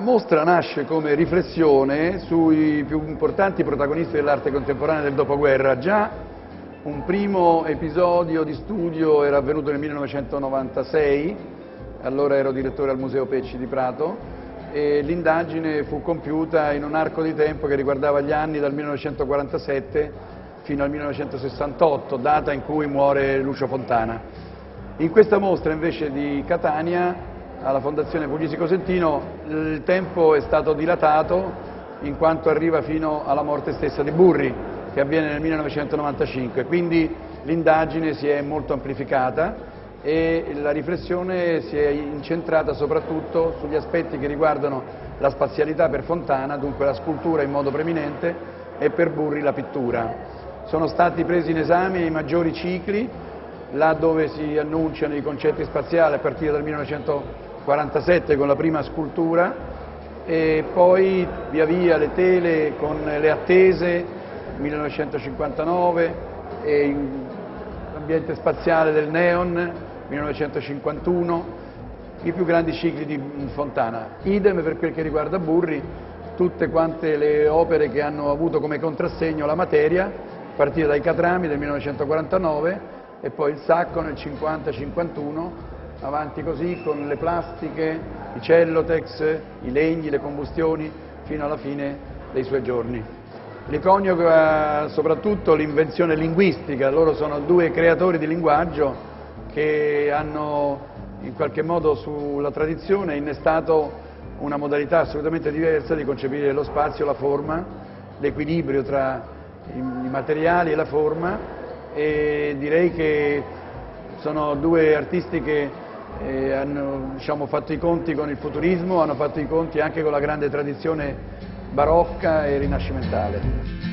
mostra nasce come riflessione sui più importanti protagonisti dell'arte contemporanea del dopoguerra. Già un primo episodio di studio era avvenuto nel 1996, allora ero direttore al Museo Pecci di Prato, e l'indagine fu compiuta in un arco di tempo che riguardava gli anni dal 1947 fino al 1968, data in cui muore Lucio Fontana. In questa mostra invece di Catania alla Fondazione Puglisi Cosentino il tempo è stato dilatato in quanto arriva fino alla morte stessa di Burri, che avviene nel 1995, quindi l'indagine si è molto amplificata e la riflessione si è incentrata soprattutto sugli aspetti che riguardano la spazialità per Fontana, dunque la scultura in modo preminente, e per Burri la pittura. Sono stati presi in esame i maggiori cicli, là dove si annunciano i concetti spaziali a partire dal 1995, 47 con la prima scultura e poi via via le tele con le attese 1959 e l'ambiente spaziale del Neon 1951 i più grandi cicli di Fontana. Idem per quel che riguarda Burri, tutte quante le opere che hanno avuto come contrassegno la materia, a partire dai Catrami del 1949 e poi il Sacco nel 50-51 avanti così con le plastiche, i cellotex, i legni, le combustioni fino alla fine dei suoi giorni. Li coniuga soprattutto l'invenzione linguistica, loro sono due creatori di linguaggio che hanno in qualche modo sulla tradizione innestato una modalità assolutamente diversa di concepire lo spazio, la forma, l'equilibrio tra i materiali e la forma e direi che sono due artisti che eh, hanno diciamo, fatto i conti con il futurismo, hanno fatto i conti anche con la grande tradizione barocca e rinascimentale.